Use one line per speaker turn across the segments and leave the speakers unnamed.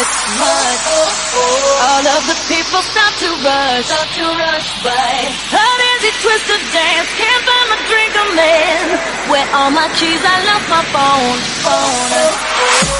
much, much. All of the people start to rush, start to rush by. Hot as it twists dance, can't find my drink, I'm. Where are my keys, I lost my phone, phone.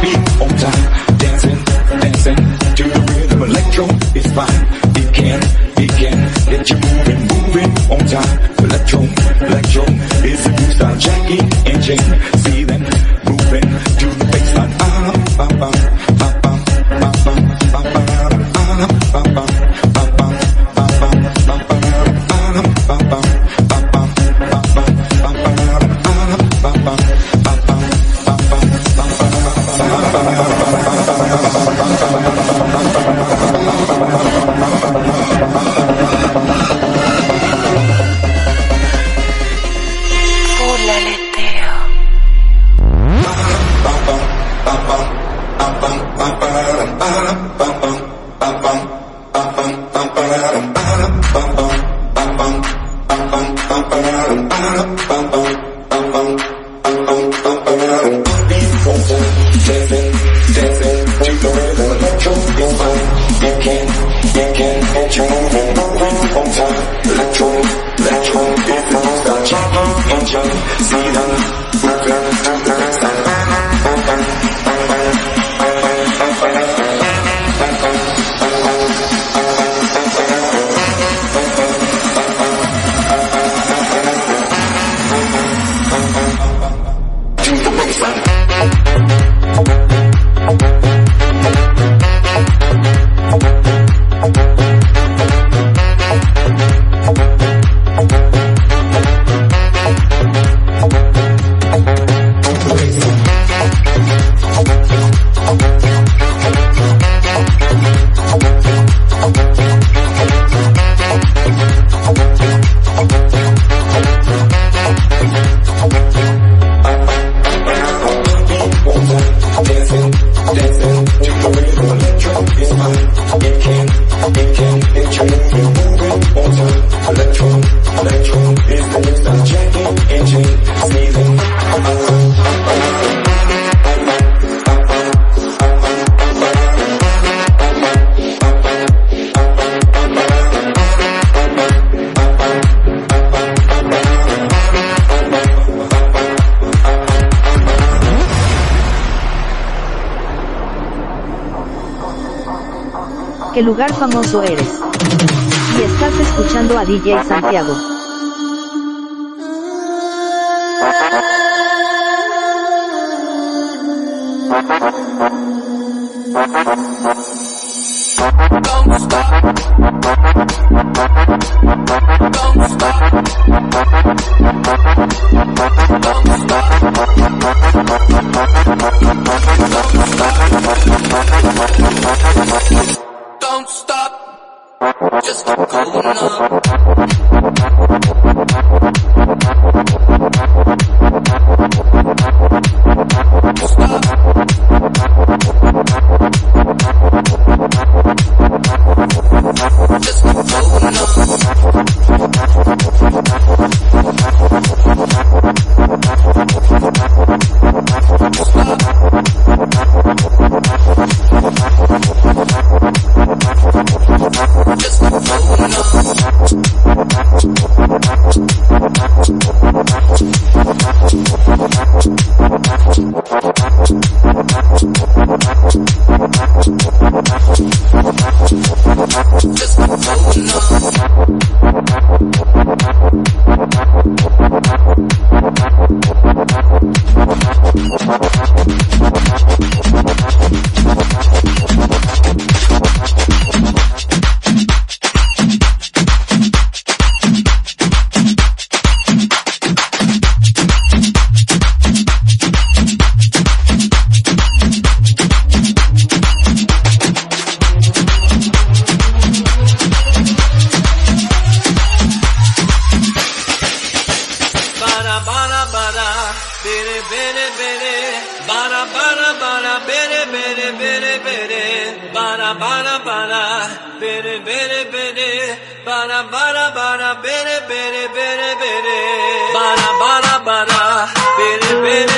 Be on time. Huh?
Qué lugar famoso eres. Y estás escuchando a DJ Santiago.
Just keep going on.
Bere bere bara bara bara, bere bere bere, bara bara bara, bere bere bere bere, bara bara bara, bere bere,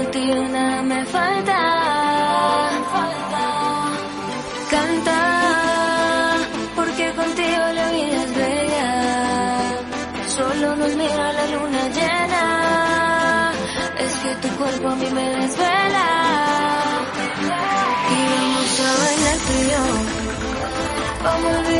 Contigo nada me falta. Canta, porque contigo la vida es bella. Solo nos mira la luna llena. Es que tu cuerpo a mí me desvela. Y vamos a bailar tú y. Vamos a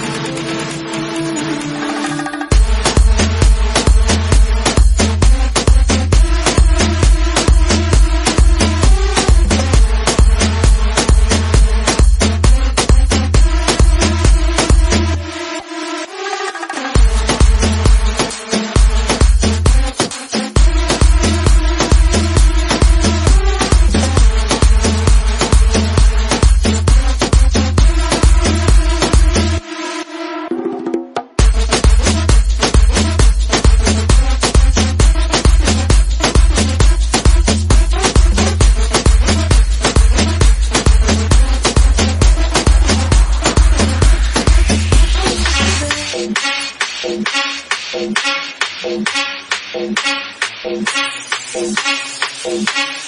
Hey,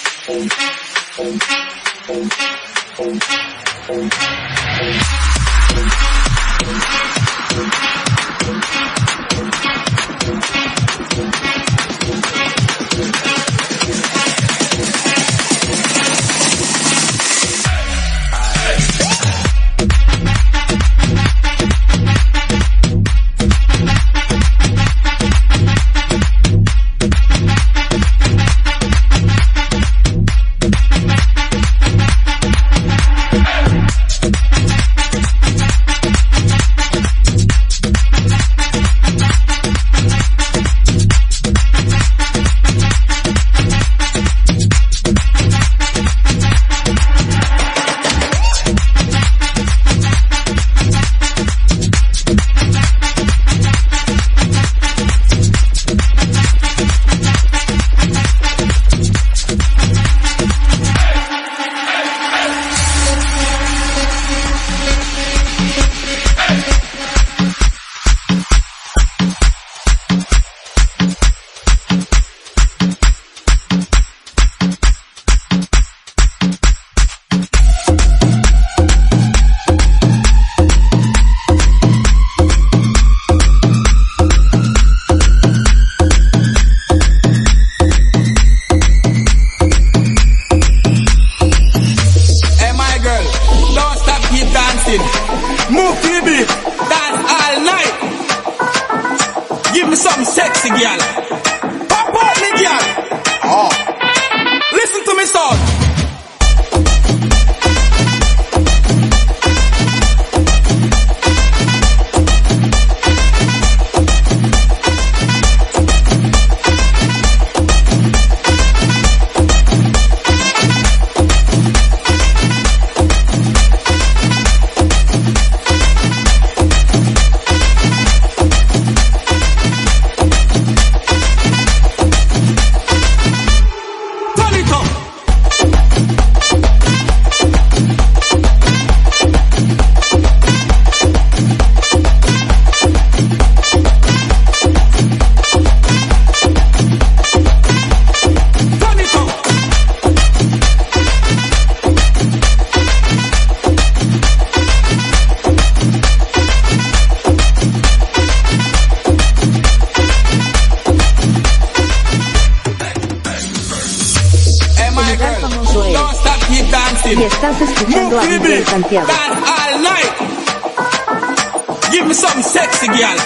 sexy, girl.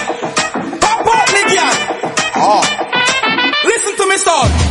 Pop out me, girl. Oh. Listen to me, son.